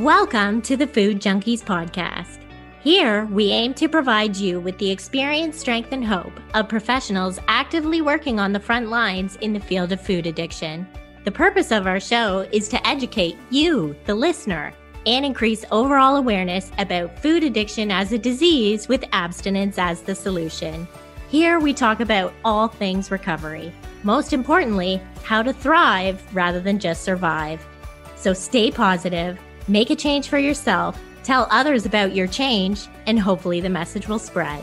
Welcome to the Food Junkies Podcast. Here, we aim to provide you with the experience, strength, and hope of professionals actively working on the front lines in the field of food addiction. The purpose of our show is to educate you, the listener, and increase overall awareness about food addiction as a disease with abstinence as the solution. Here, we talk about all things recovery. Most importantly, how to thrive rather than just survive. So stay positive, make a change for yourself Tell others about your change, and hopefully the message will spread.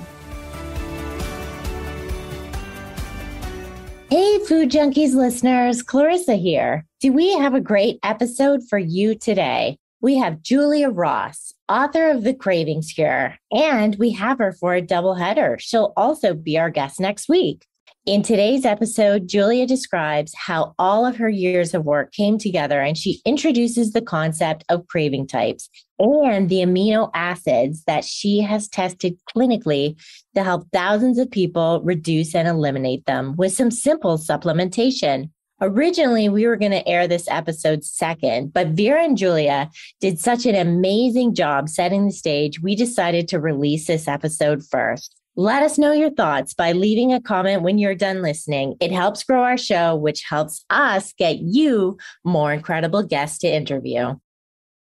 Hey, Food Junkies listeners, Clarissa here. Do we have a great episode for you today? We have Julia Ross, author of The Cravings Cure, and we have her for a double header. She'll also be our guest next week. In today's episode, Julia describes how all of her years of work came together and she introduces the concept of craving types and the amino acids that she has tested clinically to help thousands of people reduce and eliminate them with some simple supplementation. Originally, we were going to air this episode second, but Vera and Julia did such an amazing job setting the stage, we decided to release this episode first. Let us know your thoughts by leaving a comment when you're done listening. It helps grow our show, which helps us get you more incredible guests to interview.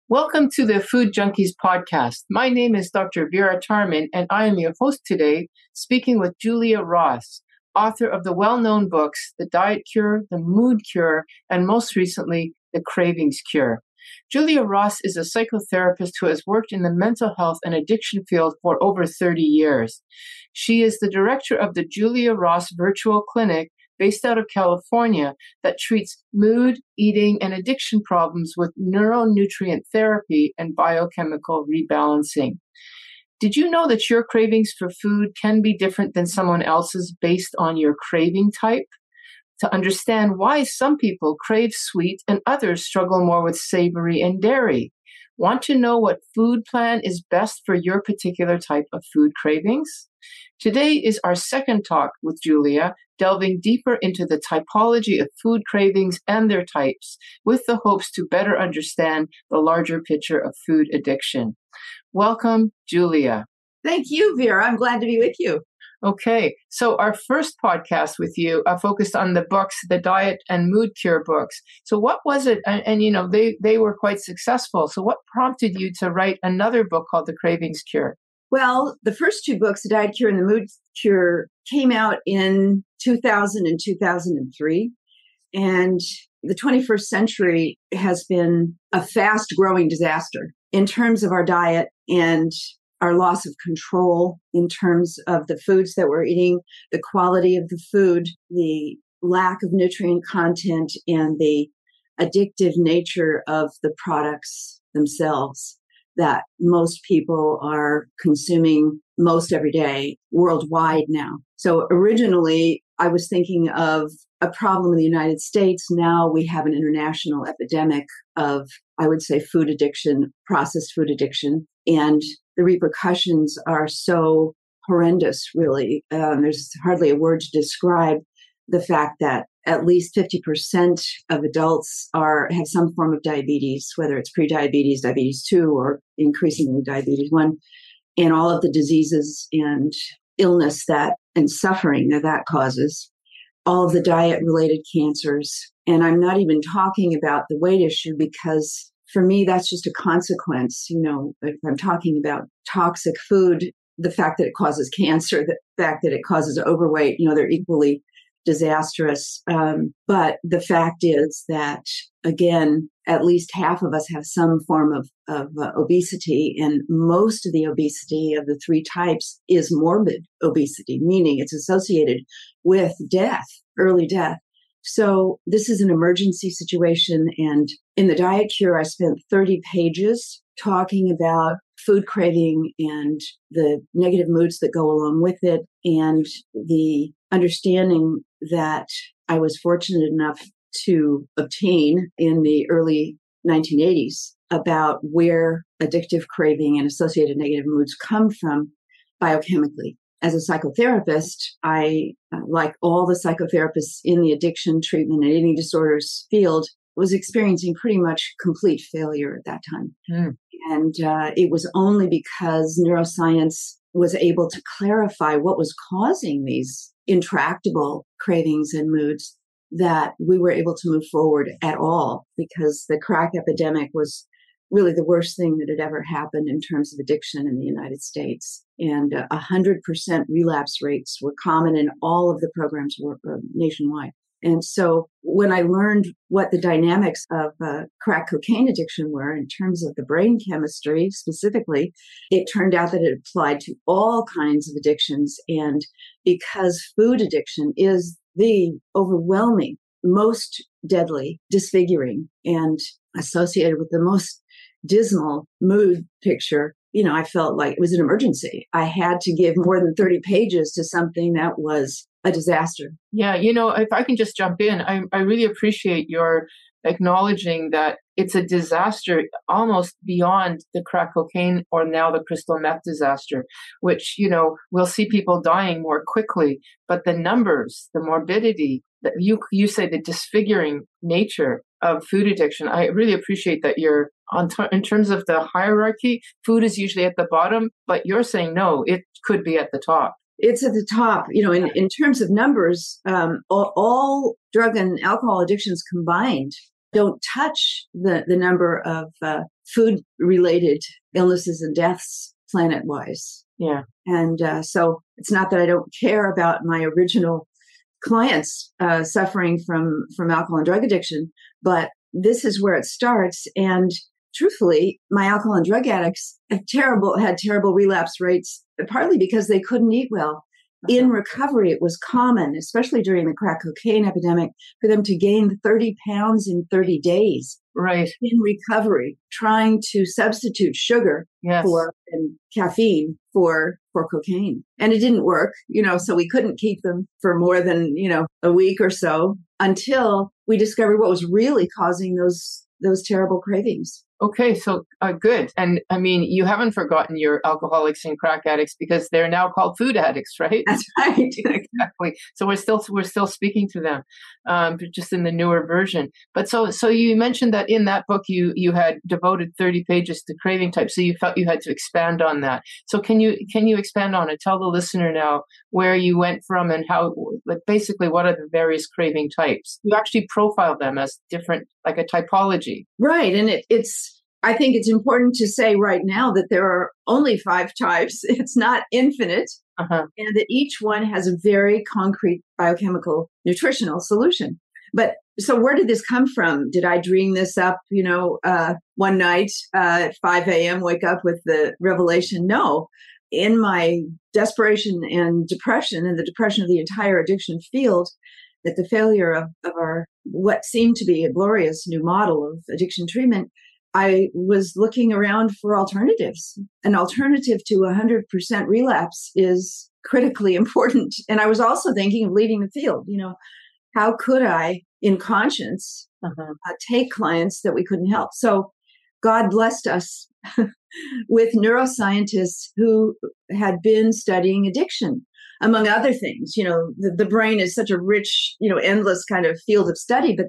Welcome to the Food Junkies podcast. My name is Dr. Vera Tarman, and I am your host today, speaking with Julia Ross, author of the well known books The Diet Cure, The Mood Cure, and most recently, The Cravings Cure. Julia Ross is a psychotherapist who has worked in the mental health and addiction field for over 30 years. She is the director of the Julia Ross Virtual Clinic based out of California that treats mood, eating, and addiction problems with neuronutrient therapy and biochemical rebalancing. Did you know that your cravings for food can be different than someone else's based on your craving type? To understand why some people crave sweet and others struggle more with savory and dairy. Want to know what food plan is best for your particular type of food cravings? Today is our second talk with Julia, delving deeper into the typology of food cravings and their types, with the hopes to better understand the larger picture of food addiction. Welcome, Julia. Thank you, Vera. I'm glad to be with you. Okay, so our first podcast with you uh, focused on the books, the diet and mood cure books. So, what was it? And, and, you know, they they were quite successful. So, what prompted you to write another book called The Cravings Cure? Well, the first two books, The Diet Cure and The Mood Cure, came out in 2000 and 2003, and the 21st century has been a fast growing disaster in terms of our diet and our loss of control in terms of the foods that we're eating, the quality of the food, the lack of nutrient content, and the addictive nature of the products themselves that most people are consuming most every day worldwide now. So originally, I was thinking of a problem in the United States. Now we have an international epidemic of, I would say, food addiction, processed food addiction. And the repercussions are so horrendous, really. Um, there's hardly a word to describe the fact that at least 50% of adults are have some form of diabetes, whether it's prediabetes, diabetes 2, or increasingly diabetes 1, and all of the diseases and illness that and suffering that that causes, all of the diet related cancers. And I'm not even talking about the weight issue because for me, that's just a consequence. You know, if I'm talking about toxic food, the fact that it causes cancer, the fact that it causes overweight, you know, they're equally disastrous. Um, but the fact is that, again, at least half of us have some form of, of uh, obesity, and most of the obesity of the three types is morbid obesity, meaning it's associated with death, early death. So this is an emergency situation. And in the diet cure, I spent 30 pages talking about food craving and the negative moods that go along with it and the understanding that I was fortunate enough to obtain in the early 1980s about where addictive craving and associated negative moods come from biochemically as a psychotherapist, I, uh, like all the psychotherapists in the addiction treatment and eating disorders field, was experiencing pretty much complete failure at that time. Mm. And uh, it was only because neuroscience was able to clarify what was causing these intractable cravings and moods that we were able to move forward at all because the crack epidemic was really the worst thing that had ever happened in terms of addiction in the United States. And uh, a hundred percent relapse rates were common in all of the programs were, uh, nationwide. And so when I learned what the dynamics of uh, crack cocaine addiction were in terms of the brain chemistry specifically, it turned out that it applied to all kinds of addictions. And because food addiction is the overwhelming, most deadly, disfiguring, and associated with the most dismal mood picture, you know, I felt like it was an emergency. I had to give more than 30 pages to something that was a disaster. Yeah, you know, if I can just jump in, I, I really appreciate your acknowledging that it's a disaster almost beyond the crack cocaine or now the crystal meth disaster, which, you know, we'll see people dying more quickly, but the numbers, the morbidity, that you, you say the disfiguring nature of food addiction. I really appreciate that you're on t- in terms of the hierarchy, food is usually at the bottom, but you're saying no, it could be at the top it's at the top. You know, in, in terms of numbers, um, all, all, drug and alcohol addictions combined don't touch the, the number of uh, food related illnesses and deaths planet wise. Yeah. And uh, so it's not that I don't care about my original clients uh, suffering from from alcohol and drug addiction, but this is where it starts. And truthfully, my alcohol and drug addicts had terrible had terrible relapse rates, partly because they couldn't eat well in recovery, it was common, especially during the crack cocaine epidemic, for them to gain 30 pounds in 30 days. Right. In recovery, trying to substitute sugar yes. for and caffeine for for cocaine. And it didn't work, you know, so we couldn't keep them for more than, you know, a week or so until we discovered what was really causing those those terrible cravings. Okay, so uh, good. And I mean, you haven't forgotten your alcoholics and crack addicts because they're now called food addicts, right? That's right. exactly. So we're still we're still speaking to them, um, just in the newer version. But so so you mentioned that in that book you you had devoted thirty pages to craving types, so you felt you had to expand on that. So can you can you expand on it? Tell the listener now where you went from and how, like basically, what are the various craving types? You actually profile them as different, like a typology, right? And it, it's I think it's important to say right now that there are only five types. It's not infinite. Uh-huh. And that each one has a very concrete biochemical nutritional solution. But so where did this come from? Did I dream this up, you know, uh, one night uh, at 5 a.m., wake up with the revelation? No. In my desperation and depression and the depression of the entire addiction field, that the failure of, of our what seemed to be a glorious new model of addiction treatment I was looking around for alternatives. An alternative to 100% relapse is critically important. And I was also thinking of leaving the field. You know, how could I, in conscience, uh-huh. uh, take clients that we couldn't help? So God blessed us with neuroscientists who had been studying addiction among other things. You know, the, the brain is such a rich, you know, endless kind of field of study, but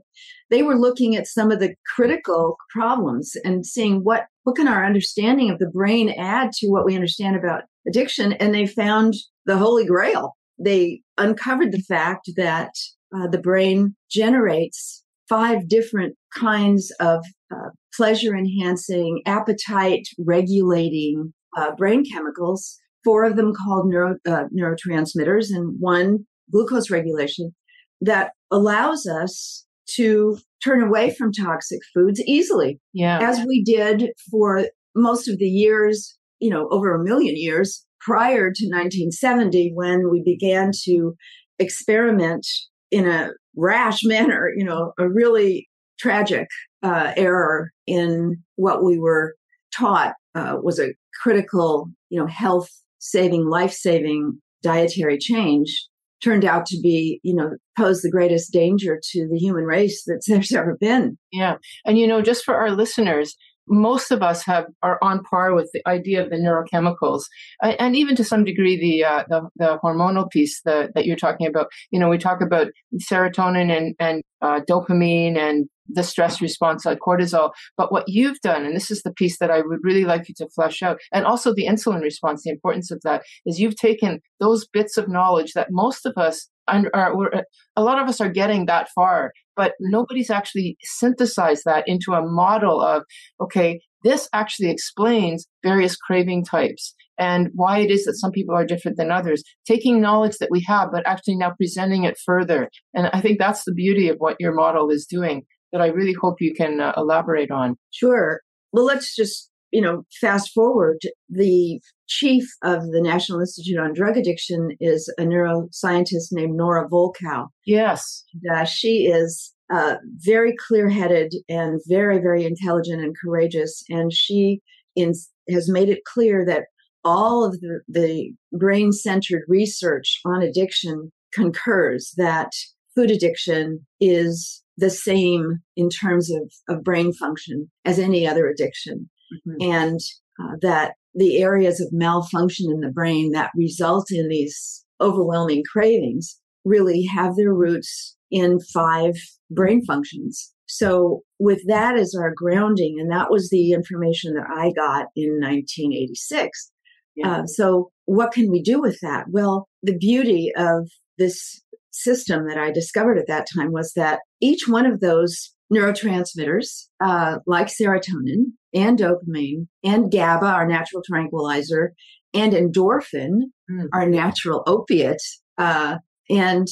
they were looking at some of the critical problems and seeing what what can our understanding of the brain add to what we understand about addiction and they found the holy grail they uncovered the fact that uh, the brain generates five different kinds of uh, pleasure enhancing appetite regulating uh, brain chemicals four of them called neuro, uh, neurotransmitters and one glucose regulation that allows us to turn away from toxic foods easily. Yeah. As we did for most of the years, you know, over a million years prior to 1970 when we began to experiment in a rash manner, you know, a really tragic uh, error in what we were taught uh, was a critical, you know, health saving, life saving dietary change turned out to be, you know, pose the greatest danger to the human race that there's ever been. Yeah. And, you know, just for our listeners, most of us have are on par with the idea of the neurochemicals, and even to some degree the uh, the, the, hormonal piece that, that you're talking about. You know, we talk about serotonin and and uh, dopamine and the stress response like cortisol. But what you've done, and this is the piece that I would really like you to flesh out, and also the insulin response, the importance of that, is you've taken those bits of knowledge that most of us are, a lot of us are getting that far, but nobody's actually synthesized that into a model of, okay, this actually explains various craving types and why it is that some people are different than others. Taking knowledge that we have, but actually now presenting it further. And I think that's the beauty of what your model is doing that I really hope you can uh, elaborate on. Sure. Well, let's just, you know, fast forward. The chief of the National Institute on Drug Addiction is a neuroscientist named Nora Volkow. Yes. And, uh, she is uh, very clear headed and very, very intelligent and courageous. And she in, has made it clear that all of the, the brain centered research on addiction concurs that food addiction is the same in terms of, of brain function as any other addiction. Mm-hmm. And uh, that the areas of malfunction in the brain that result in these overwhelming cravings really have their roots in five brain functions. So with that as our grounding, and that was the information that I got in 1986. Yeah. Uh, so what can we do with that? Well, the beauty of this system that I discovered at that time was that each one of those neurotransmitters, uh, like serotonin and dopamine and GABA, our natural tranquilizer, and endorphin, mm. our natural opiate, uh, and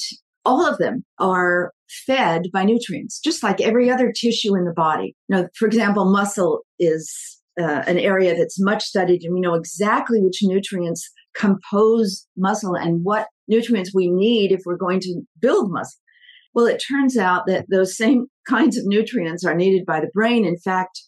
all of them are fed by nutrients, just like every other tissue in the body. Now, for example, muscle is uh, an area that's much studied, and we know exactly which nutrients compose muscle and what nutrients we need if we're going to build muscle. Well, it turns out that those same kinds of nutrients are needed by the brain. In fact,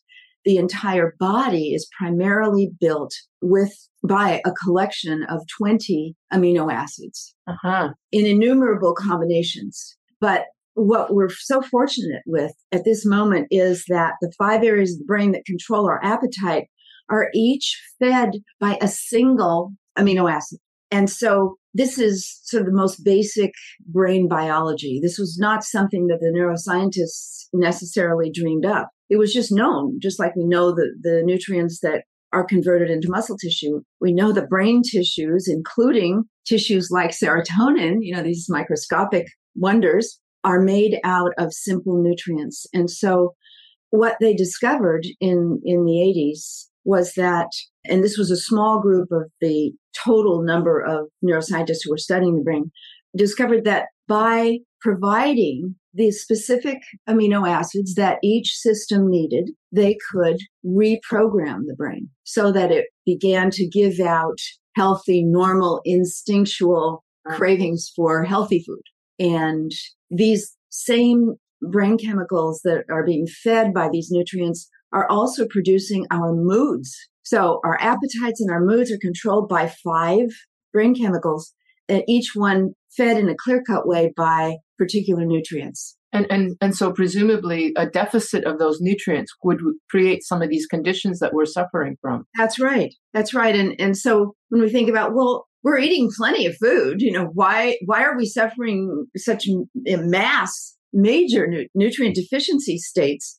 the entire body is primarily built with by a collection of 20 amino acids uh-huh. in innumerable combinations. But what we're so fortunate with at this moment is that the five areas of the brain that control our appetite are each fed by a single amino acid. And so this is sort of the most basic brain biology. This was not something that the neuroscientists necessarily dreamed up. It was just known, just like we know the, the nutrients that are converted into muscle tissue. We know the brain tissues, including tissues like serotonin, you know, these microscopic wonders, are made out of simple nutrients. And so what they discovered in, in the 80s was that, and this was a small group of the total number of neuroscientists who were studying the brain, discovered that by providing the specific amino acids that each system needed, they could reprogram the brain so that it began to give out healthy, normal, instinctual cravings for healthy food. And these same brain chemicals that are being fed by these nutrients are also producing our moods. So our appetites and our moods are controlled by five brain chemicals and each one fed in a clear cut way by particular nutrients. And, and and so presumably a deficit of those nutrients would create some of these conditions that we're suffering from. That's right. That's right. And and so when we think about well, we're eating plenty of food, you know, why why are we suffering such mass major nu- nutrient deficiency states?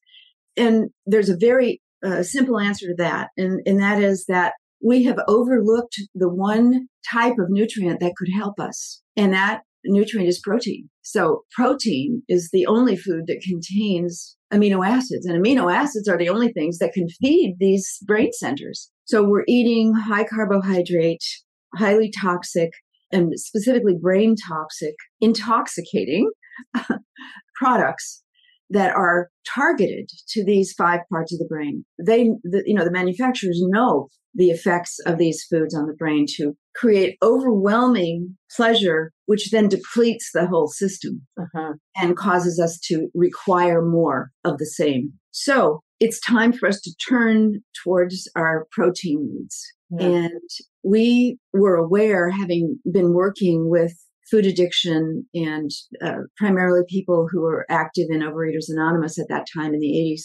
And there's a very uh, simple answer to that, and and that is that we have overlooked the one type of nutrient that could help us, and that nutrient is protein. So protein is the only food that contains amino acids and amino acids are the only things that can feed these brain centers. So we're eating high carbohydrate, highly toxic and specifically brain toxic, intoxicating products that are targeted to these five parts of the brain. They, the, you know, the manufacturers know the effects of these foods on the brain to create overwhelming pleasure, which then depletes the whole system uh-huh. and causes us to require more of the same. So it's time for us to turn towards our protein needs. Yeah. And we were aware, having been working with food addiction and uh, primarily people who were active in Overeaters Anonymous at that time in the 80s,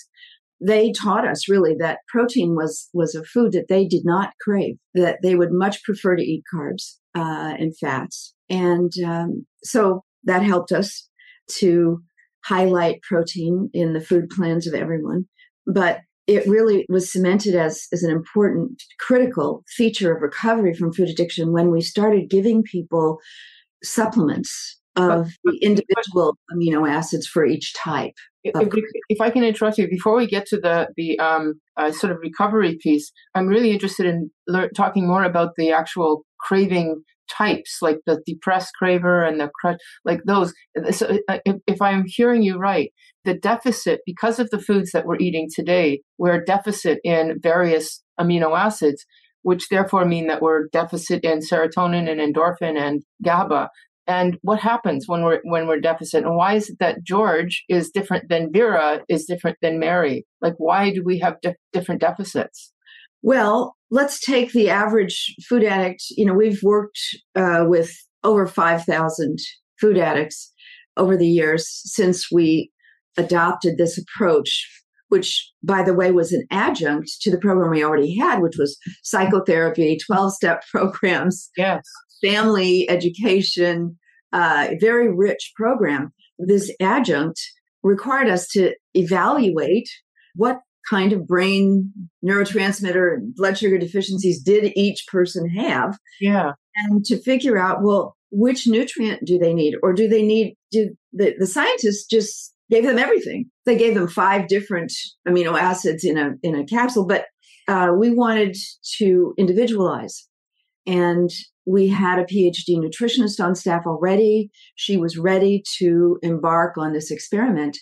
they taught us really that protein was was a food that they did not crave that they would much prefer to eat carbs uh, and fats and um, so that helped us to highlight protein in the food plans of everyone. But it really was cemented as, as an important critical feature of recovery from food addiction when we started giving people supplements of the individual amino acids for each type. If, if, I can interrupt you before we get to the the um, uh, sort of recovery piece, I'm really interested in le- talking more about the actual craving types, like the depressed craver and the crush, like those. So uh, if, if I'm hearing you right, the deficit because of the foods that we're eating today, we're deficit in various amino acids which therefore mean that we're deficit in serotonin and endorphin and GABA. And what happens when we're when we're deficit? And why is it that george is different than vera is different than mary? Like why do we have di- different deficits? Well let's take the average food addict you know we've worked uh, with over 5000 food addicts over the years since we adopted this approach which by the way was an adjunct to the program we already had which was psychotherapy 12 step programs yes family education, uh, very rich program. This adjunct required us to evaluate what kind of brain neurotransmitter and blood sugar deficiencies did each person have. Yeah. And to figure out, well, which nutrient do they need? Or do they need, do the, the scientists just gave them everything? They gave them five different amino acids in a, in a capsule, but uh, we wanted to individualize. And we had a PhD nutritionist on staff already. She was ready to embark on this experiment.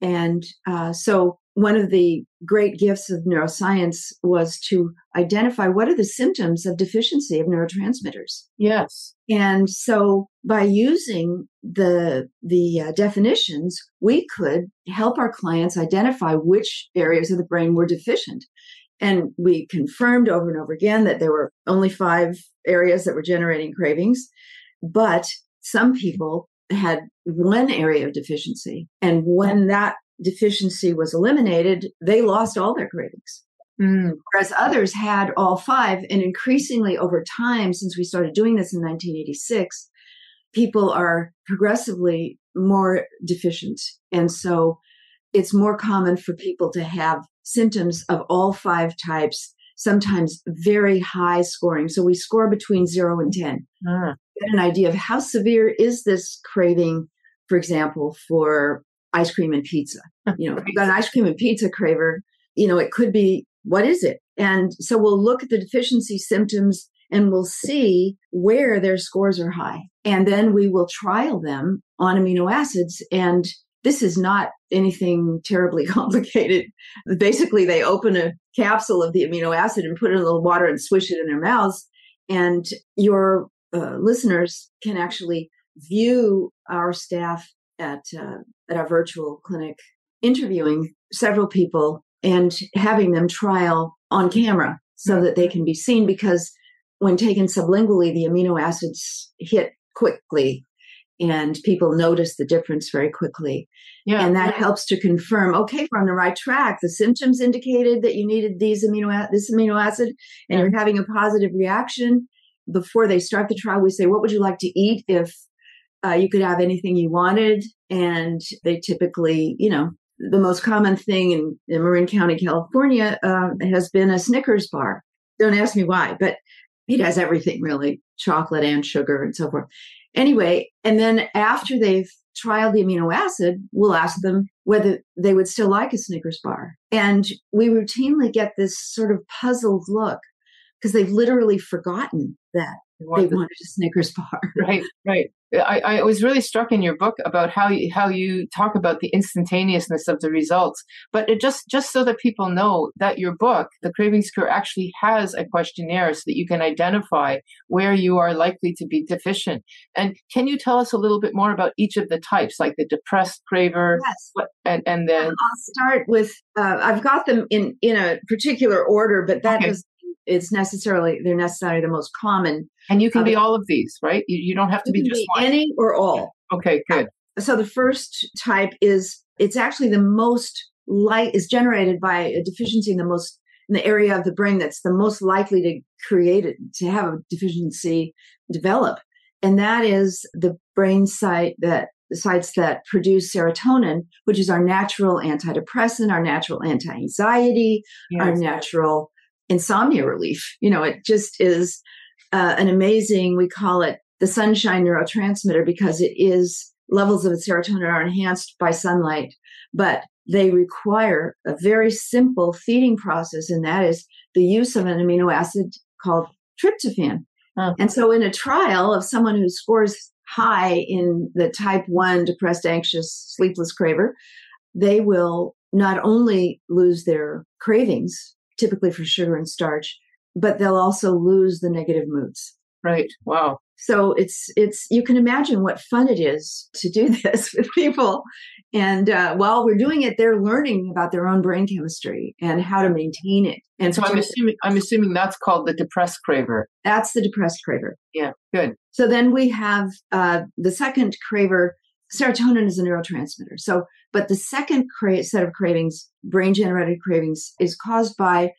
And uh, so, one of the great gifts of neuroscience was to identify what are the symptoms of deficiency of neurotransmitters. Yes. And so, by using the the uh, definitions, we could help our clients identify which areas of the brain were deficient. And we confirmed over and over again that there were only five areas that were generating cravings, but some people had one area of deficiency. And when that deficiency was eliminated, they lost all their cravings. Mm. Whereas others had all five. And increasingly over time, since we started doing this in 1986, people are progressively more deficient. And so it's more common for people to have symptoms of all five types, sometimes very high scoring. So we score between zero and 10. Ah. Get an idea of how severe is this craving, for example, for ice cream and pizza. You know, if you've got an ice cream and pizza craver, you know, it could be what is it? And so we'll look at the deficiency symptoms and we'll see where their scores are high. And then we will trial them on amino acids and this is not anything terribly complicated. Basically, they open a capsule of the amino acid and put it in a little water and swish it in their mouths. And your uh, listeners can actually view our staff at uh, at our virtual clinic interviewing several people and having them trial on camera so that they can be seen because when taken sublingually the amino acids hit quickly and people notice the difference very quickly. Yeah. And that helps to confirm, okay, we're on the right track. The symptoms indicated that you needed these amino this amino acid and you're having a positive reaction. Before they start the trial, we say, what would you like to eat if uh, you could have anything you wanted? And they typically, you know, the most common thing in, in Marin County, California, uh, has been a Snickers bar. Don't ask me why, but it has everything really chocolate and sugar and so forth. Anyway, and then after they've trialed the amino acid, we'll ask them whether they would still like a Snickers bar. And we routinely get this sort of puzzled look because they've literally forgotten that they wanted a Snickers bar. Right, right. I, I was really struck in your book about how you, how you talk about the instantaneousness of the results. But it just just so that people know that your book, The Cravings Cure, actually has a questionnaire so that you can identify where you are likely to be deficient. And can you tell us a little bit more about each of the types, like the depressed craver? Yes. What, and and then I'll start with uh, I've got them in in a particular order, but that okay. is it's necessarily they're necessarily the most common. And you can be uh, all of these, right? You, you don't have to be just be any or all. Okay, uh, good. So the first type is it's actually the most light is generated by a deficiency in the most in the area of the brain that's the most likely to create it to have a deficiency develop and that is the brain site that the sites that produce serotonin, which is our natural antidepressant, our natural anti anxiety, yes. our natural insomnia relief. You know, it just is uh, an amazing, we call it the sunshine neurotransmitter because it is levels of serotonin are enhanced by sunlight, but they require a very simple feeding process, and that is the use of an amino acid called tryptophan. Oh. And so, in a trial of someone who scores high in the type 1 depressed, anxious, sleepless craver, they will not only lose their cravings, typically for sugar and starch, but they'll also lose the negative moods. Right. Wow. So it's it's you can imagine what fun it is to do this with people, and uh, while we're doing it, they're learning about their own brain chemistry and how to maintain it. And so I'm assuming I'm assuming that's called the depressed craver. That's the depressed craver. Yeah, good. So then we have uh, the second craver. Serotonin is a neurotransmitter. So, but the second cra- set of cravings, brain generated cravings, is caused by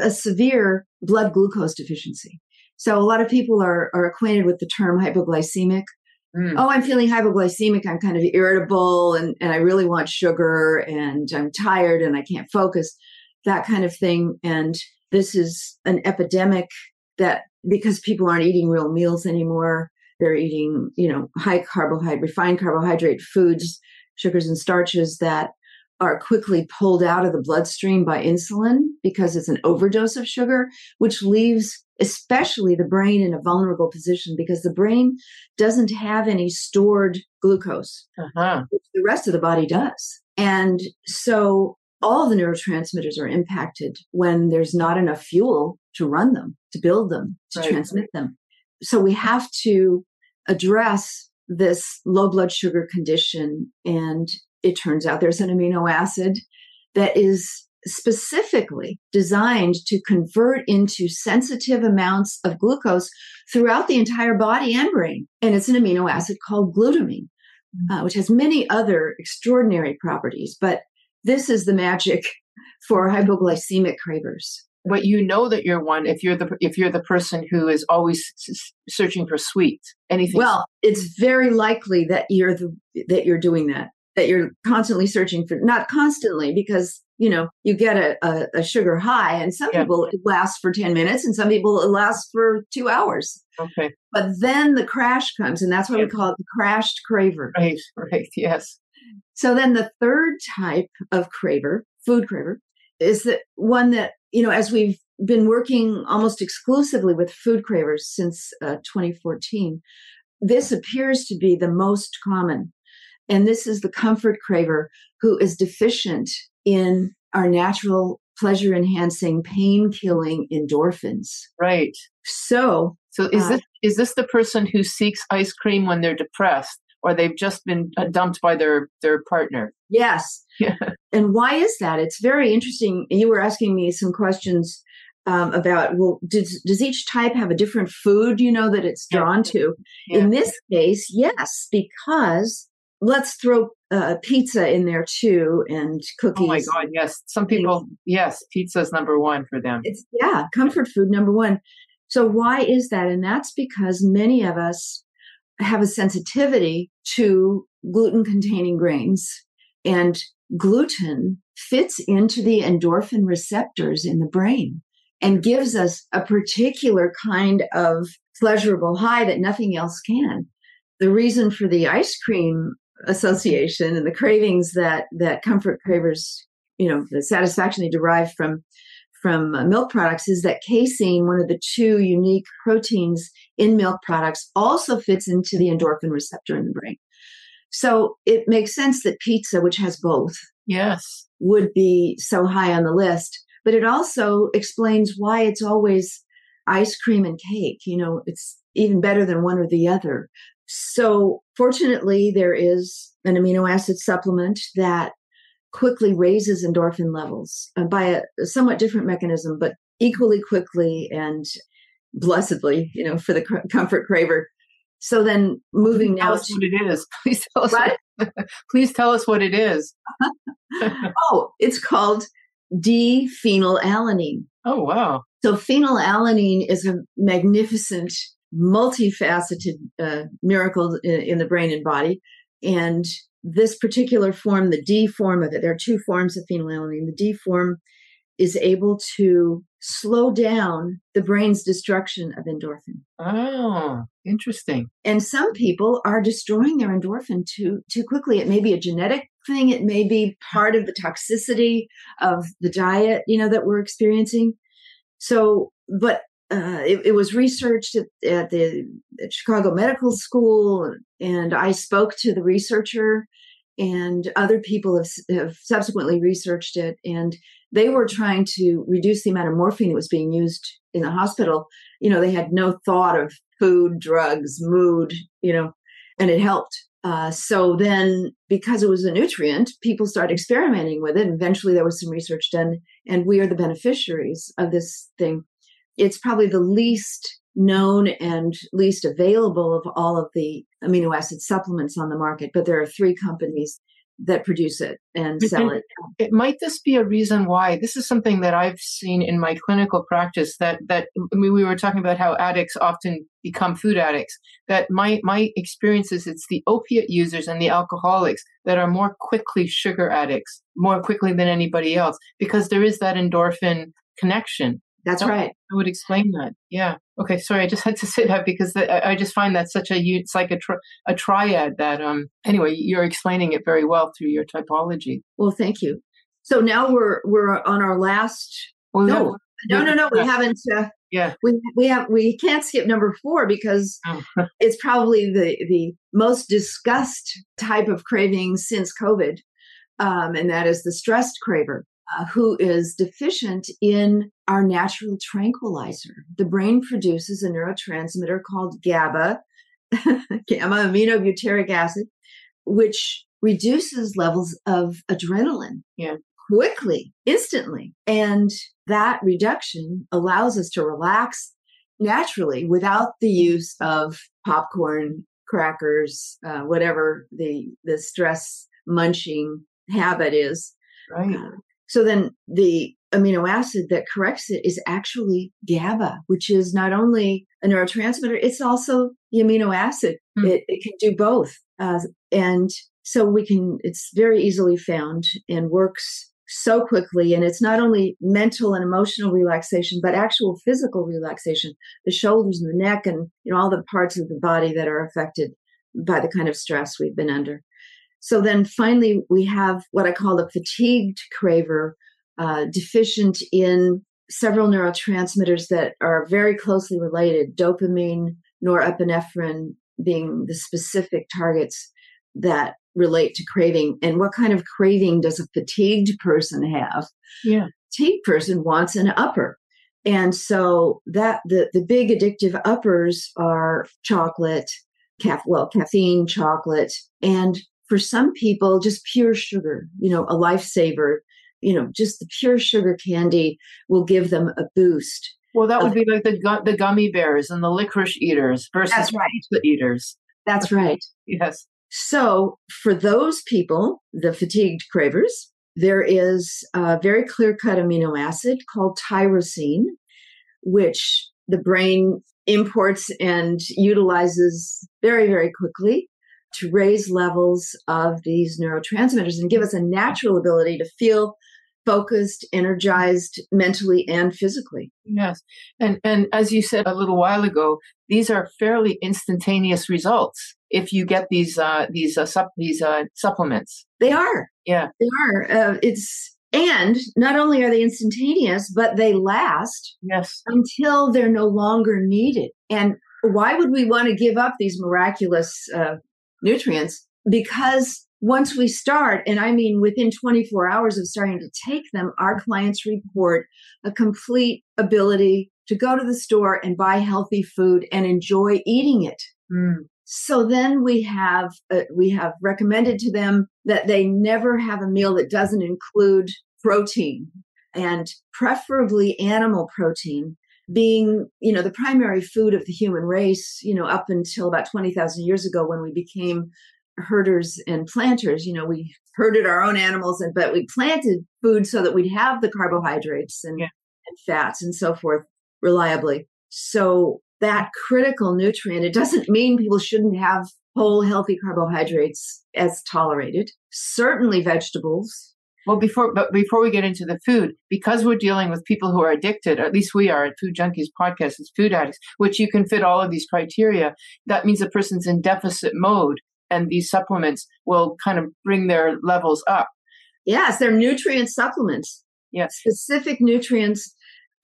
a severe blood glucose deficiency. So a lot of people are, are acquainted with the term hypoglycemic. Mm. Oh, I'm feeling hypoglycemic. I'm kind of irritable and, and I really want sugar and I'm tired and I can't focus, that kind of thing. And this is an epidemic that because people aren't eating real meals anymore, they're eating, you know, high carbohydrate, refined carbohydrate foods, sugars and starches that are quickly pulled out of the bloodstream by insulin because it's an overdose of sugar, which leaves especially the brain in a vulnerable position because the brain doesn't have any stored glucose, uh-huh. the rest of the body does. And so all the neurotransmitters are impacted when there's not enough fuel to run them, to build them, to right. transmit them. So we have to address this low blood sugar condition and it turns out there's an amino acid that is specifically designed to convert into sensitive amounts of glucose throughout the entire body and brain. And it's an amino acid called glutamine, mm-hmm. uh, which has many other extraordinary properties. But this is the magic for hypoglycemic cravers. But you know that you're one if you're the if you're the person who is always searching for sweet anything. Well, it's very likely that you're the that you're doing that that you're constantly searching for not constantly because you know you get a, a, a sugar high and some yeah. people it lasts for 10 minutes and some people it lasts for two hours okay but then the crash comes and that's why yeah. we call it the crashed craver right right yes so then the third type of craver food craver is the one that you know as we've been working almost exclusively with food cravers since uh, 2014 this appears to be the most common and this is the comfort craver who is deficient in our natural pleasure enhancing pain killing endorphins. Right. So, so is uh, this is this the person who seeks ice cream when they're depressed or they've just been uh, dumped by their their partner? Yes. Yeah. And why is that? It's very interesting. You were asking me some questions um, about well, does does each type have a different food you know that it's drawn yeah. to? Yeah. In this case, yes, because let's throw uh, pizza in there too and cookies. Oh my God, yes. Some people, yes, pizza is number one for them. It's, yeah, comfort food number one. So, why is that? And that's because many of us have a sensitivity to gluten containing grains. And gluten fits into the endorphin receptors in the brain and gives us a particular kind of pleasurable high that nothing else can. The reason for the ice cream association and the cravings that that comfort cravers you know the satisfaction they derive from from milk products is that casein one of the two unique proteins in milk products also fits into the endorphin receptor in the brain. So it makes sense that pizza which has both yes. would be so high on the list but it also explains why it's always ice cream and cake you know it's even better than one or the other. So, fortunately, there is an amino acid supplement that quickly raises endorphin levels uh, by a, a, somewhat different mechanism, but equally quickly and blessedly, you know, for the cr- comfort craver. So then moving now tell us what it is. Please tell us what? what please tell us what it is. oh, it's called D-phenylalanine. Oh wow. So phenylalanine is a magnificent multifaceted uh, miracle in, in, the brain and body. And this particular form, the D form of it, there are two forms of phenylalanine. The D form is able to slow down the brain's destruction of endorphin. Oh, interesting. And some people are destroying their endorphin too too quickly. It may be a genetic thing, it may be part of the toxicity of the diet, you know, that we're experiencing. So, but uh, it, it, was researched at, at the at Chicago Medical School, and I spoke to the researcher, and other people have, have subsequently researched it, and they were trying to reduce the amount of morphine that was being used in the hospital. You know, they had no thought of food, drugs, mood, you know, and it helped. Uh, so then, because it was a nutrient, people started experimenting with it. And eventually, there was some research done, and we are the beneficiaries of this thing. It's probably the least known and least available of all of the amino acid supplements on the market, but there are three companies that produce it and sell it. It might this be a reason why this is something that I've seen in my clinical practice that that I mean, we were talking about how addicts often become food addicts. That my my experience is it's the opiate users and the alcoholics that are more quickly sugar addicts, more quickly than anybody else, because there is that endorphin connection. That's right. I would explain that. Yeah. Okay. Sorry, I just had to say that because I just find that such a it's like a tri- a triad that um. Anyway, you're explaining it very well through your typology. Well, thank you. So now we're we're on our last. Well, no, no, no, no. We haven't. Uh, yeah. We we have we can't skip number four because oh. it's probably the the most discussed type of craving since COVID, um, and that is the stressed craver uh, who is deficient in our natural tranquilizer. The brain produces a neurotransmitter called GABA, gamma aminobutyric acid, which reduces levels of adrenaline yeah. quickly, instantly. And that reduction allows us to relax naturally without the use of popcorn, crackers, uh, whatever the, the stress munching habit is. Right. Uh, so then the amino acid that corrects it is actually GABA, which is not only a neurotransmitter, it's also the amino acid. Mm. It, it, can do both. Uh, and so we can, it's very easily found and works so quickly. And it's not only mental and emotional relaxation, but actual physical relaxation, the shoulders and the neck and, you know, all the parts of the body that are affected by the kind of stress we've been under. So then finally, we have what I call a fatigued craver, uh, deficient in several neurotransmitters that are very closely related dopamine, norepinephrine being the specific targets that relate to craving. And what kind of craving does a fatigued person have? Yeah. Fatigued person wants an upper. And so that the, the big addictive uppers are chocolate, caf- well, caffeine, chocolate, and for some people, just pure sugar, you know, a lifesaver, you know, just the pure sugar candy will give them a boost. Well, that would be like the gu- the gummy bears and the licorice eaters versus That's right. the eaters. That's right. yes. So for those people, the fatigued cravers, there is a very clear cut amino acid called tyrosine, which the brain imports and utilizes very, very quickly to raise levels of these neurotransmitters and give us a natural ability to feel focused energized mentally and physically. Yes. And and as you said a little while ago these are fairly instantaneous results if you get these uh these uh sup- these uh supplements. They are. Yeah. They are. Uh, it's and not only are they instantaneous but they last yes. until they're no longer needed. And why would we want to give up these miraculous uh, nutrients because once we start, and I mean within 24 hours of starting to take them, our clients report a complete ability to go to the store and buy healthy food and enjoy eating it. Mm. So then we have uh, we have recommended to them that they never have a meal that doesn't include protein and preferably animal protein being, you know, the primary food of the human race, you know, up until about 20,000 years ago when we became herders and planters, you know, we herded our own animals and but we planted food so that we'd have the carbohydrates and, yeah. and fats and so forth reliably. So that critical nutrient, it doesn't mean people shouldn't have whole healthy carbohydrates as tolerated. Certainly vegetables. Well, before but before we get into the food, because we're dealing with people who are addicted, or at least we are at Food Junkies podcast as food addicts, which you can fit all of these criteria. That means a person's in deficit mode, and these supplements will kind of bring their levels up. Yes, they're nutrient supplements. Yes, specific nutrients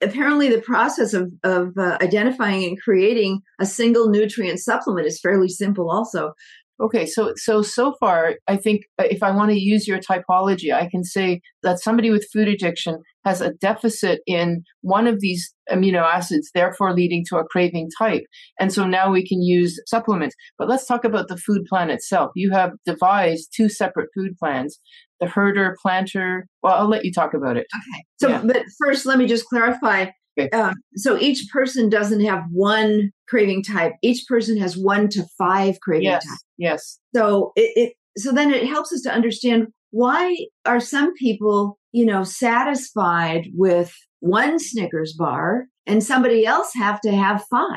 apparently the process of, of uh, identifying and creating a single nutrient supplement is fairly simple also okay so so so far i think uh, if i want to use your typology i can say that somebody with food addiction has a deficit in one of these amino acids therefore leading to a craving type. And so now we can use supplements. But let's talk about the food plan itself. You have devised two separate food plans the herder planter. Well i'll let you talk about it. Okay. So yeah. but first let me just clarify okay. um, so each person doesn't have one craving type each person has one to five craving yes. types yes so it, it so then it helps us to understand why are some people you know satisfied with one snickers bar and somebody else have to have 5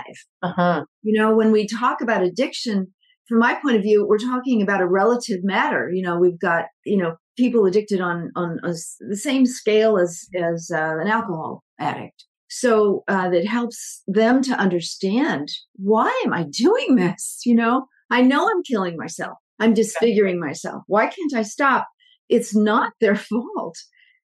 uh-huh. you know when we talk about addiction from my point of view, we're talking about a relative matter. You know, we've got you know people addicted on on a, the same scale as as uh, an alcohol addict. So uh, that helps them to understand why am I doing this? You know, I know I'm killing myself. I'm disfiguring myself. Why can't I stop? It's not their fault.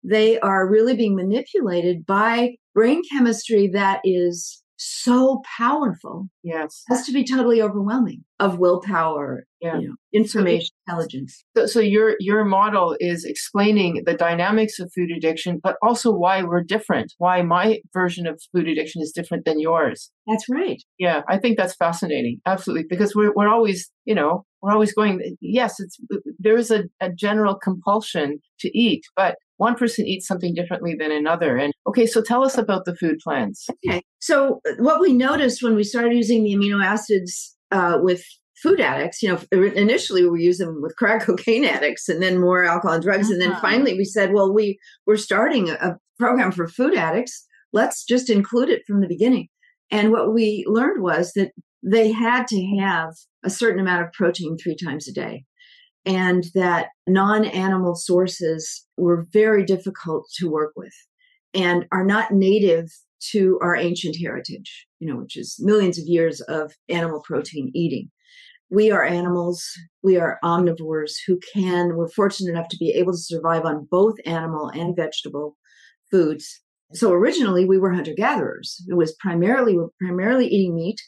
They are really being manipulated by brain chemistry that is so powerful. Yes. Has to be totally overwhelming of willpower, yeah. you know, information, so, intelligence. So, so your your model is explaining the dynamics of food addiction, but also why we're different, why my version of food addiction is different than yours. That's right. Yeah, I think that's fascinating. Absolutely. Because we're we're always, you know, we're always going, yes, it's there is a, a general compulsion to eat, but one person eats something differently than another. And okay, so tell us about the food plans. Okay. So uh, what we noticed when we started using the amino acids uh, with food addicts, you know, initially we were using them with crack cocaine addicts and then more alcohol and drugs. Uh-huh. And then uh-huh. finally we said, well, we we're starting a program for food addicts. Let's just include it from the beginning. And what we learned was that they had to have a certain amount of protein three times a day and that non animal sources were very difficult to work with and are not native to our ancient heritage, you know, which is millions of years of animal protein eating. We are animals, we are omnivores who can, we're fortunate enough to be able to survive on both animal and vegetable foods. So originally we were hunter gatherers. It was primarily, we're primarily eating meat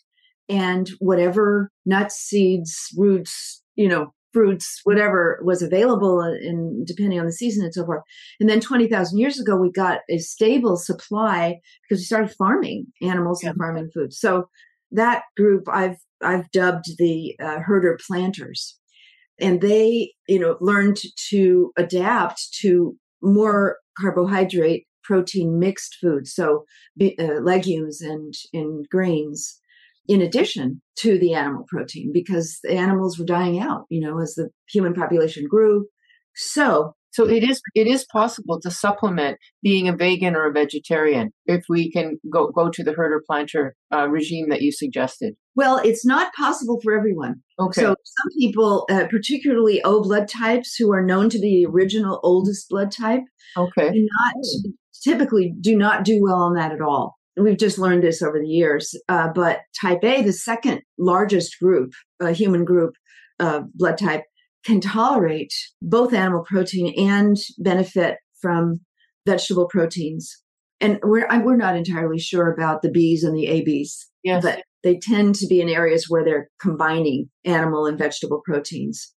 and whatever nuts, seeds, roots, you know, fruits, whatever was available, and depending on the season and so forth. And then 20,000 years ago, we got a stable supply because we started farming animals yeah. and farming food. So that group I've I've dubbed the uh, herder planters, and they you know learned to adapt to more carbohydrate protein mixed foods, so uh, legumes and and grains in addition to the animal protein because the animals were dying out, you know, as the human population grew. So, so it is it is possible to supplement being a vegan or a vegetarian if we can go go to the herder planter uh, regime that you suggested. Well, it's not possible for everyone. Okay. So some people, uh, particularly O blood types, who are known to be the original oldest blood type, okay, do not typically do not do well on that at all we've just learned this over the years. Uh, but type A, the second largest group, uh, human group, uh, blood type, can tolerate both animal protein and benefit from vegetable proteins. And we're we're not entirely sure about the Bs and the ABs, yes. but they tend to be in areas where they're combining animal and vegetable proteins.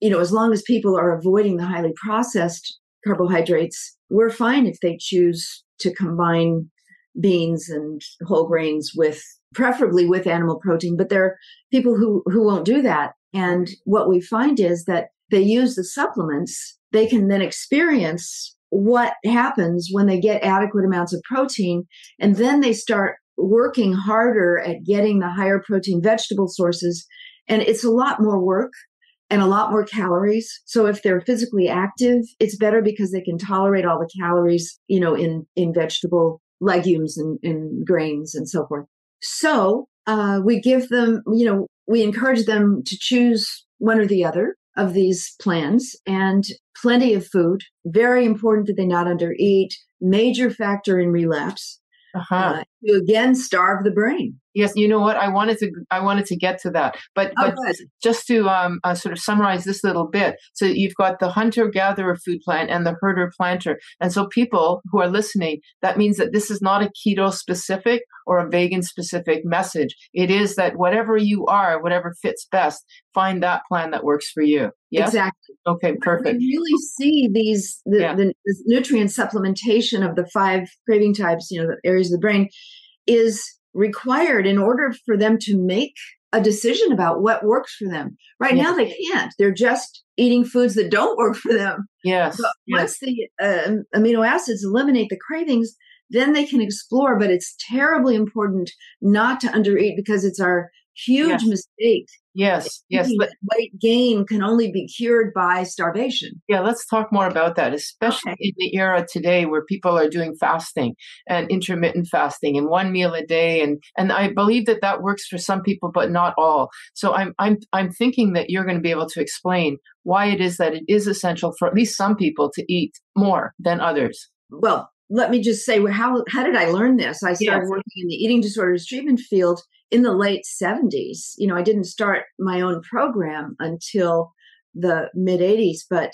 You know, as long as people are avoiding the highly processed carbohydrates, we're fine if they choose to combine beans and whole grains with preferably with animal protein but there are people who who won't do that and what we find is that they use the supplements they can then experience what happens when they get adequate amounts of protein and then they start working harder at getting the higher protein vegetable sources and it's a lot more work and a lot more calories. So if they're physically active, it's better because they can tolerate all the calories, you know, in in vegetable legumes and, and grains and so forth. So uh, we give them, you know, we encourage them to choose one or the other of these plans and plenty of food. Very important that they not undereat. Major factor in relapse. Uh-huh. Uh, to again starve the brain. Yes, you know what? I wanted to I wanted to get to that, but, Oh, but good. just to um, uh, sort of summarize this little bit. So you've got the hunter gatherer food plan and the herder planter, and so people who are listening, that means that this is not a keto specific or a vegan specific message. It is that whatever you are, whatever fits best, find that plan that works for you. Yes. Exactly. Okay. Perfect. We really see these the, Yeah. the nutrient supplementation of the five craving types, you know, the areas of the brain, is required in order for them to make a decision about what works for them. Right Yeah. now, they can't. They're just eating foods that don't work for them. Yes. But yes. once the uh, amino acids eliminate the cravings, then they can explore. But it's terribly important not to undereat because it's our huge Yes. mistake. Yes. Yes. But, weight gain can only be cured by starvation. Yeah, let's talk more about that, especially Okay. in the era today where people are doing fasting and intermittent fasting and one meal a day, and and I believe that that works for some people, but not all. So I'm I'm I'm thinking that you're going to be able to explain why it is that it is essential for at least some people to eat more than others. well, let me just say how how did I learn this? I started Yes. working in the eating disorders treatment field in the late 70s. You know, I didn't start my own program until the mid 80s, but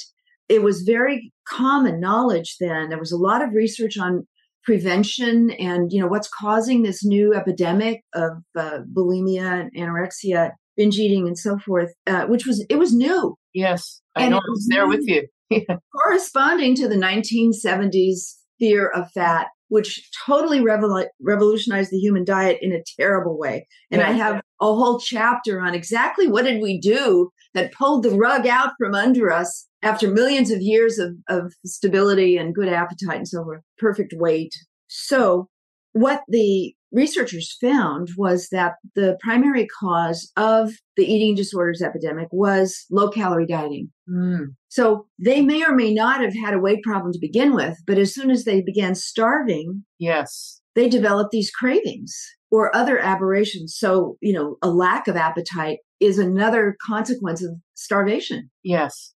it was very common knowledge then. There was a lot of research on prevention and you know what's causing this new epidemic of uh, bulimia and anorexia binge eating and so forth uh, which was it was new Yes, I And know it I was there with you. corresponding to the 1970s fear of fat, which totally revol- revolutionized the human diet in a terrible way. And I have a whole chapter on exactly what did we do that pulled the rug out from under us after millions of years of, of stability and good appetite and so forth, perfect weight. So what the researchers found was that the primary cause of the eating disorders epidemic was low calorie dieting. Mm, So they may or may not have had a weight problem to begin with, but as soon as they began starving, yes, they developed these cravings or other aberrations. So, you know, a lack of appetite is another consequence of starvation. yes,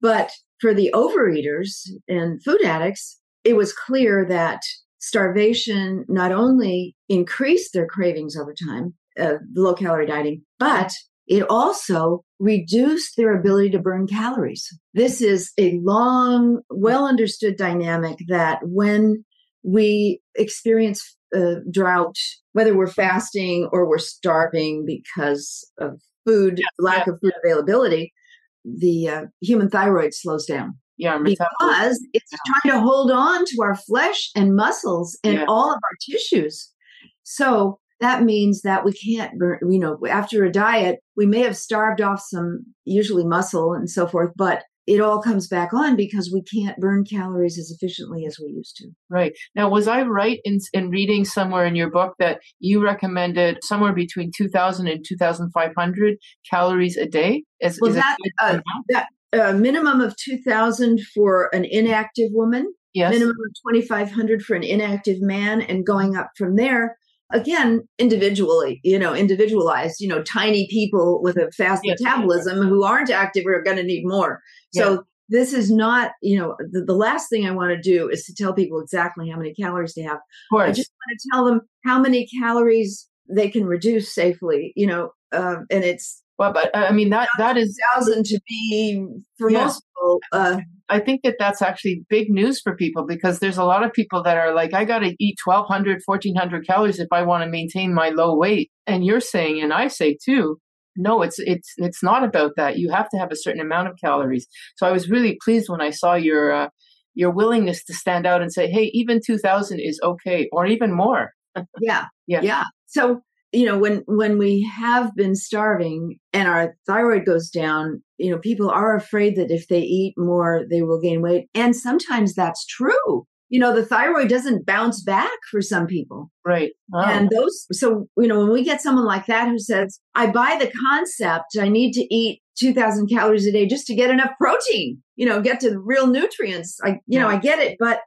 But for the overeaters and food addicts, it was clear that starvation not only increased their cravings over time, uh, low calorie dieting, but it also reduced their ability to burn calories. This is a long, well understood dynamic that when we experience uh, drought, whether we're fasting or we're starving because of food, lack of food availability, the uh, human thyroid slows down yeah. because it's trying to hold on to our flesh and muscles and Yeah. all of our tissues. So that means that we can't burn, you know, after a diet, we may have starved off some usually muscle and so forth, but it all comes back on because we can't burn calories as efficiently as we used to. Right. Now, was I right in, in reading somewhere in your book that you recommended somewhere between 2,000 and 2,500 calories a day? Is, Well, is a that, uh, amount? A minimum of 2000 for an inactive woman, yes. minimum of 2500 for an inactive man and going up from there again individually you know individualized you know tiny people with a fast Yes. metabolism who aren't active are going to need more. So this is not you know the, the last thing i want to do is to tell people exactly how many calories they have. I just want to tell them how many calories they can reduce safely you know um, and it's well, but uh, I mean, that, that is, thousand to be for Yeah. most people uh, I think that that's actually big news for people because there's a lot of people that are like, I got to eat 1,200, 1,400 calories if I want to maintain my low weight. And you're saying, and I say too, no, it's it's it's not about that. You have to have a certain amount of calories. So I was really pleased when I saw your uh, your willingness to stand out and say, hey, even 2,000 is okay, or even more. yeah Yeah. yeah so you know when when we have been starving and our thyroid goes down you know people are afraid that if they eat more they will gain weight. And sometimes that's true. You know the thyroid doesn't bounce back for some people. Right. Oh, and those so you know when we get someone like that who says i buy the concept i need to eat 2000 calories a day just to get enough protein you know get to the real nutrients i you know i get it but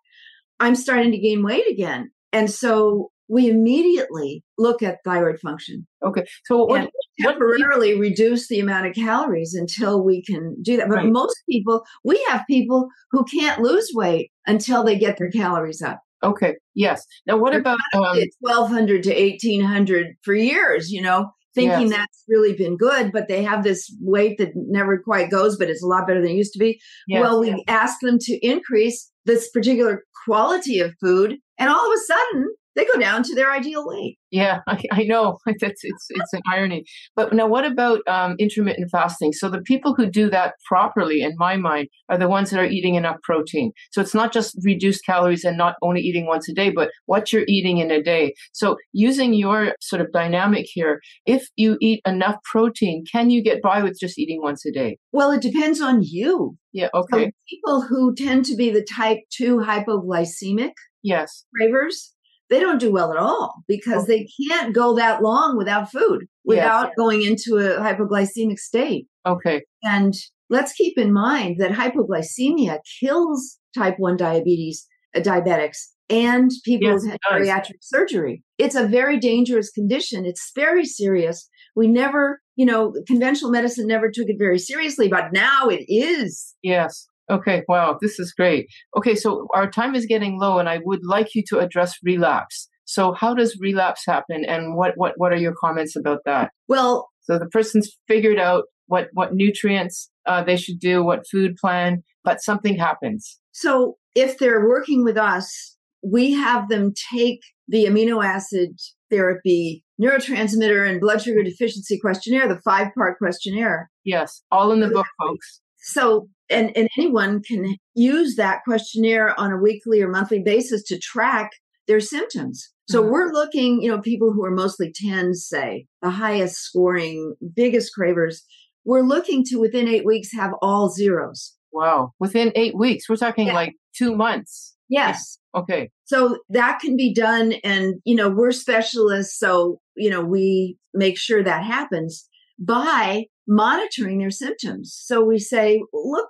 i'm starting to gain weight again. And so we immediately look at thyroid function. Okay. So what, temporarily what, reduce the amount of calories until we can do that. But right. most people, we have people who can't lose weight until they get their calories up. Okay. Yes. Now, what They're about um, 1200 to 1800 for years, you know, thinking yes. that's really been good, but they have this weight that never quite goes, but it's a lot better than it used to be. Yes. Well, we yes. ask them to increase this particular quality of food, and all of a sudden, they go down to their ideal weight. Yeah, I, I know it's it's it's an irony. But now, what about um, intermittent fasting? So the people who do that properly, in my mind, are the ones that are eating enough protein. So it's not just reduced calories and not only eating once a day, but what you're eating in a day. So using your sort of dynamic here, if you eat enough protein, can you get by with just eating once a day? Well, it depends on you. Yeah. Okay. So people who tend to be the type two hypoglycemic. Yes. Cravers they don't do well at all because they can't go that long without food, without yes. going into a hypoglycemic state. Okay. And let's keep in mind that hypoglycemia kills type 1 diabetes, uh, diabetics, and people yes, who had bariatric surgery. It's a very dangerous condition. It's very serious. We never, you know, conventional medicine never took it very seriously, but now it is. Yes. Okay, wow, this is great. Okay, so our time is getting low, and I would like you to address relapse. So, how does relapse happen, and what what what are your comments about that? Well, so the person's figured out what what nutrients uh, they should do, what food plan, but something happens. So, if they're working with us, we have them take the amino acid therapy neurotransmitter and blood sugar deficiency questionnaire, the five part questionnaire. Yes, all in the book, folks. So and, and anyone can use that questionnaire on a weekly or monthly basis to track their symptoms. So mm-hmm. we're looking, you know, people who are mostly 10, say, the highest scoring, biggest cravers. We're looking to within eight weeks have all zeros. Wow. Within eight weeks. We're talking yeah. like two months. Yes. Okay. So that can be done. And, you know, we're specialists. So, you know, we make sure that happens by monitoring their symptoms. So we say, look,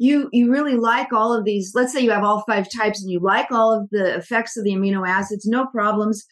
you you really like all of these let's say you have all five types and you like all of the effects of the amino acids no problems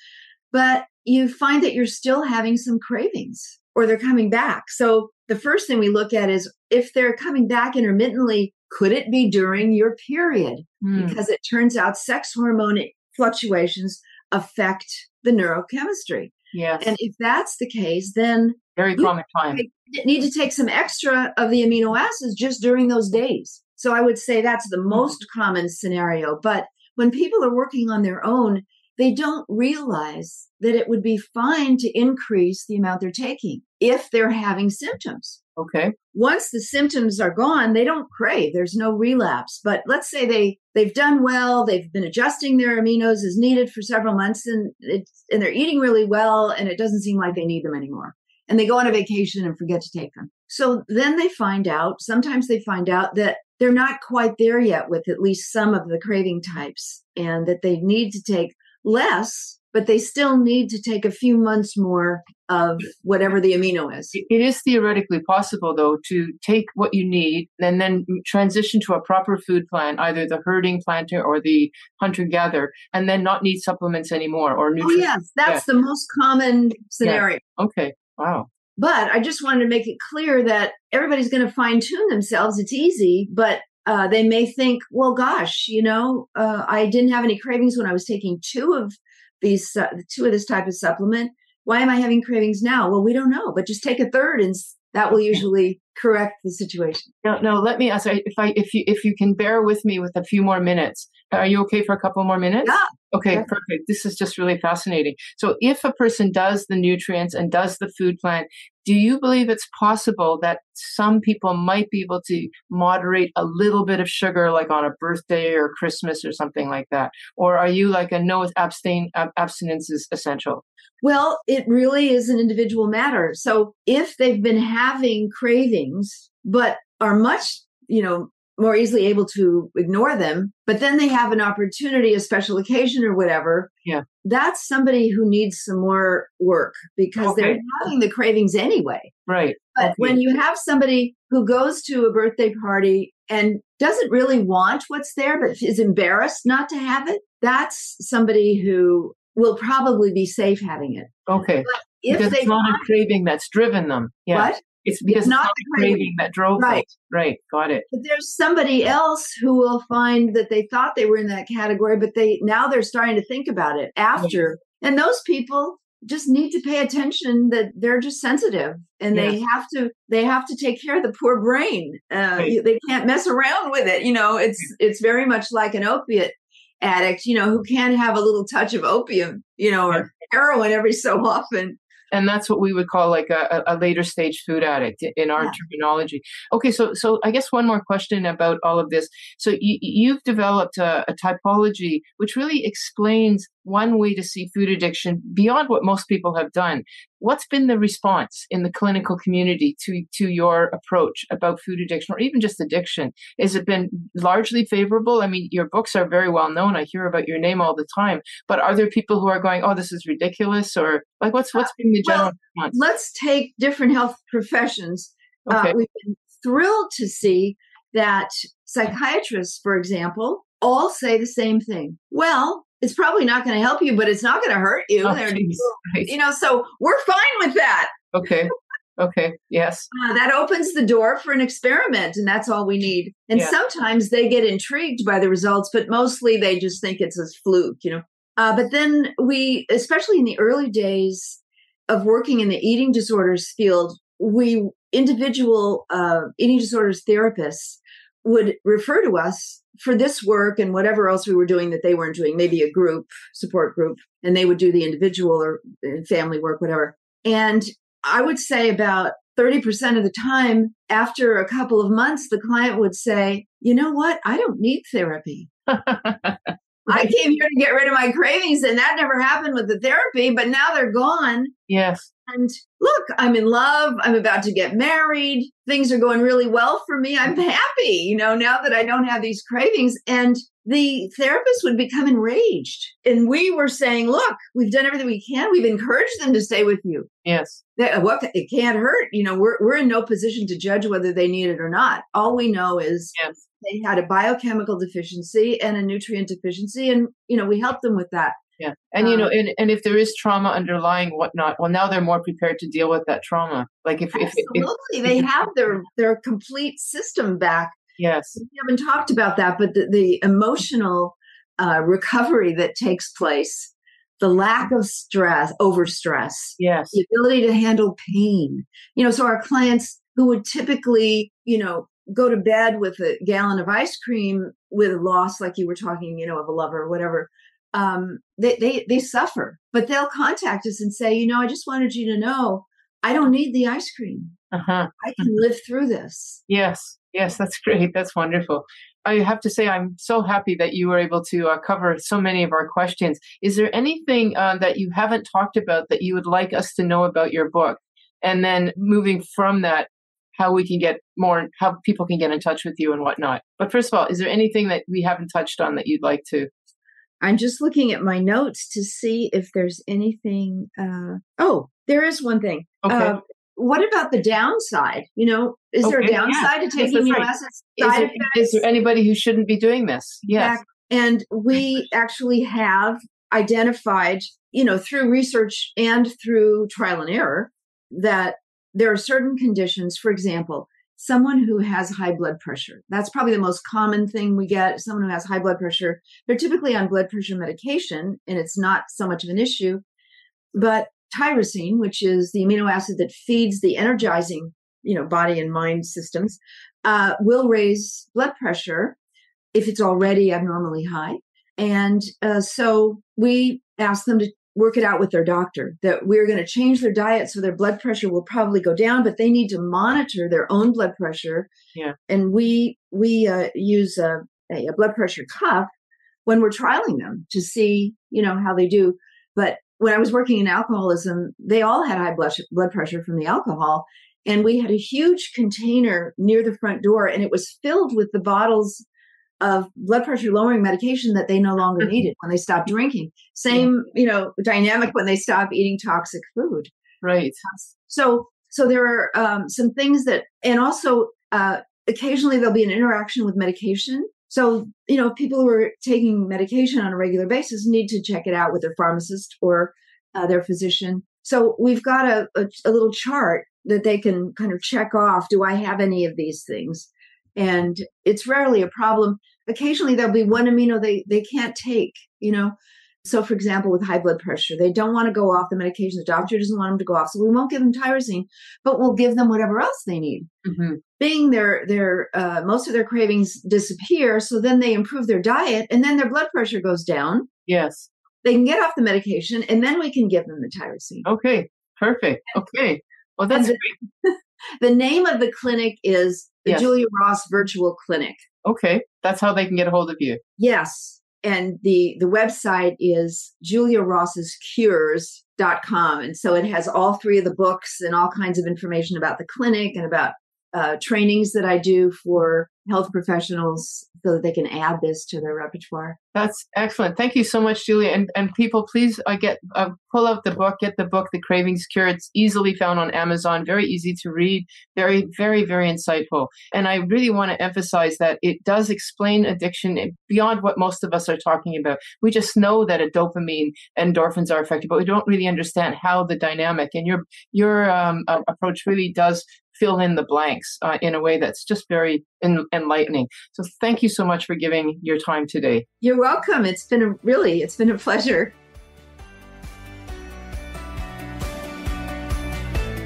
but you find that you're still having some cravings or they're coming back so the first thing we look at is if they're coming back intermittently could it be during your period mm. because it turns out sex hormone fluctuations affect the neurochemistry Yes. And if that's the case, then very common time. Need to take some extra of the amino acids just during those days. So I would say that's the most common scenario. But when people are working on their own, they don't realize that it would be fine to increase the amount they're taking if they're having symptoms. Okay. Once the symptoms are gone, they don't crave. There's no relapse. But let's say they they've done well, they've been adjusting their aminos as needed for several months and it's and they're eating really well and it doesn't seem like they need them anymore. And they go on a vacation and forget to take them. So then they find out, sometimes they find out that they're not quite there yet with at least some of the craving types and that they need to take less, but they still need to take a few months more of whatever the amino is. It is theoretically possible, though, to take what you need and then transition to a proper food plan, either the herding planter or the hunter gatherer, and then not need supplements anymore or oh, nutrients. Oh, yes, that's yeah. the most common scenario. Yeah. Okay, wow. But I just wanted to make it clear that everybody's going to fine tune themselves. It's easy, but uh, they may think, well, gosh, you know, uh, I didn't have any cravings when I was taking two of these, uh, two of this type of supplement. Why am I having cravings now? Well, we don't know, but just take a third and that will usually correct the situation. No, no. Let me ask if I if you if you can bear with me with a few more minutes. Are you okay for a couple more minutes? Yeah. Okay, yeah. perfect. This is just really fascinating. So, if a person does the nutrients and does the food plan, do you believe it's possible that some people might be able to moderate a little bit of sugar, like on a birthday or Christmas or something like that? Or are you like a no abstain abstinence is essential? Well, it really is an individual matter. So if they've been having cravings, but are much, you know, more easily able to ignore them, but then they have an opportunity, a special occasion or whatever. Yeah. That's somebody who needs some more work because okay. they're having the cravings anyway. Right. But okay. when you have somebody who goes to a birthday party and doesn't really want what's there, but is embarrassed not to have it, that's somebody who will probably be safe having it. Okay. But if because they it's not a craving that's driven them. Yeah. what? It's because it's not not, the craving. craving that drove. Right. Right. Got it. But there's somebody else who will find that they thought they were in that category, but they now they're starting to think about it after. And those people just need to pay attention that they're just sensitive and they have to they have to take care of the poor brain. Uh, Right. They can't mess around with it. You know, it's it's very much like an opiate addict. You know, who can't have a little touch of opium. You know, or heroin every so often. And that's what we would call like a, a later stage food addict in our Yeah. terminology. Okay, so so I guess one more question about all of this. So you, you've developed a, a typology which really explains one way to see food addiction beyond what most people have done. What's been the response in the clinical community to to your approach about food addiction or even just addiction? Has it been largely favorable? I mean, your books are very well known. I hear about your name all the time. But are there people who are going, "Oh, this is ridiculous," or like, what's what's been the well, general response? Let's take different health professions. Okay. Uh, we've been thrilled to see that psychiatrists, for example, all say the same thing. Well, it's probably not going to help you, but it's not going to hurt you. Oh, They're- geez. Right. you know, so we're fine with that. Okay. Okay. Yes. Uh, that opens the door for an experiment, and that's all we need. And Yeah. sometimes they get intrigued by the results, but mostly they just think it's a fluke, you know. Uh, but then we, especially in the early days of working in the eating disorders field, we individual uh, eating disorders therapists would refer to us for this work and whatever else we were doing that they weren't doing, maybe a group support group, and they would do the individual or family work, whatever. And I would say about 30% of the time, after a couple of months, the client would say, You know what? I don't need therapy. I came here to get rid of my cravings, and that never happened with the therapy, but now they're gone. yes. And look, I'm in love. I'm about to get married. Things are going really well for me. I'm happy, you know, now that I don't have these cravings. And the therapist would become enraged. And we were saying, look, we've done everything we can. We've encouraged them to stay with you. Yes. That, uh, what it can't hurt. You know, we're we're in no position to judge whether they need it or not. All we know is Yes. they had a biochemical deficiency and a nutrient deficiency, and you know, we helped them with that. Yeah. And you know, Um, and, and if there is trauma underlying whatnot, well, now they're more prepared to deal with that trauma. Like if, if, if, Absolutely, they have their their complete system back. yes. We haven't talked about that, but the, the emotional uh, recovery that takes place, the lack of stress, overstress, Yes. the ability to handle pain. You know, so our clients who would typically, you know, go to bed with a gallon of ice cream with a loss, like you were talking, you know, of a lover or whatever, um, they, they they suffer. But they'll contact us and say, you know, I just wanted you to know I don't need the ice cream. Uh-huh. I can live through this. Yes. Yes. That's great. That's wonderful. I have to say, I'm so happy that you were able to uh, cover so many of our questions. Is there anything uh, that you haven't talked about that you would like us to know about your book? And then moving from that, how we can get more, how people can get in touch with you and whatnot. But first of all, is there anything that we haven't touched on that you'd like to? I'm just looking at my notes to see if there's anything. Uh, oh, there is one thing. Okay. Uh, what about the downside? You know, is there a Okay, yeah. downside to taking amino right. acids? is, there, is there anybody who shouldn't be doing this? Yes. And we actually have identified, you know, through research and through trial and error, that there are certain conditions, for example, someone who has high blood pressure. That's probably the most common thing we get. Someone who has high blood pressure, they're typically on blood pressure medication, and it's not so much of an issue. But tyrosine, which is the amino acid that feeds the energizing, you know, body and mind systems, uh, will raise blood pressure if it's already abnormally high. And uh, so we ask them to work it out with their doctor that we're going to change their diet so their blood pressure will probably go down, but they need to monitor their own blood pressure. Yeah. And we we uh, use a, a, blood pressure cuff when we're trialing them to see you know how they do. But when I was working in alcoholism, they all had high blood blood pressure from the alcohol. And we had a huge container near the front door, and it was filled with the bottles of blood pressure lowering medication that they no longer Mhm. needed when they stopped drinking. Same, you know, dynamic when they stop eating toxic food. Right. So, so there are um, some things that, and also uh, occasionally there'll be an interaction with medication So, you know, people who are taking medication on a regular basis need to check it out with their pharmacist or uh, their physician. So we've got a, a, a little chart that they can kind of check off. Do I have any of these things? And it's rarely a problem. Occasionally there'll be one amino they, they can't take, you know. So, for example, with high blood pressure, they don't want to go off the medication. The doctor doesn't want them to go off, so we won't give them tyrosine, but we'll give them whatever else they need. Mm-hmm. Being their their uh, most of their cravings disappear, so then they improve their diet, and then their blood pressure goes down. Yes, they can get off the medication, and then we can give them the tyrosine. Okay, perfect. Okay, well that's the, great. the name of the clinic is the yes. Julia Ross Virtual Clinic. Okay, that's how they can get a hold of you. Yes, and the the website is juliarosscures.com and so it has all three of the books and all kinds of information about the clinic and about uh, trainings that I do for health professionals so that they can add this to their repertoire. That's excellent. Thank you so much, Julia. And and people, please uh, get uh, pull out the book, get the book, The Cravings Cure. It's easily found on Amazon. Very easy to read. Very very very insightful. And I really want to emphasize that it does explain addiction beyond what most of us are talking about. We just know that a dopamine endorphins are affected, but we don't really understand how the dynamic. And your your um, approach really does fill in the blanks uh, in a way that's just very en- enlightening. So thank you so much for giving your time today. You're welcome. It's been a really, it's been a pleasure.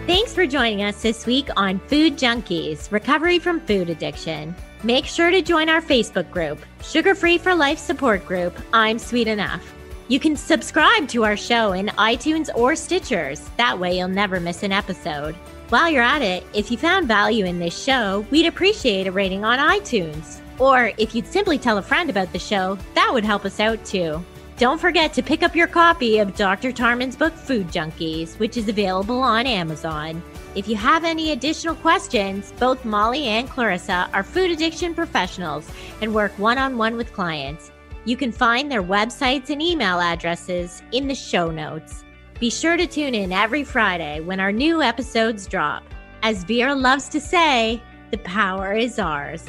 Thanks for joining us this week on Food Junkies Recovery from Food Addiction. Make sure to join our Facebook group, Sugar Free for Life support group, I'm Sweet Enough. You can subscribe to our show in iTunes or Stitchers. That way, you'll never miss an episode. While you're at it, if you found value in this show, we'd appreciate a rating on iTunes. Or if you'd simply tell a friend about the show, that would help us out too. Don't forget to pick up your copy of Dr. Tarman's book, Food Junkies, which is available on Amazon. If you have any additional questions, both Molly and Clarissa are food addiction professionals and work one on one with clients. You can find their websites and email addresses in the show notes. Be sure to tune in every Friday when our new episodes drop. As Vera loves to say, the power is ours.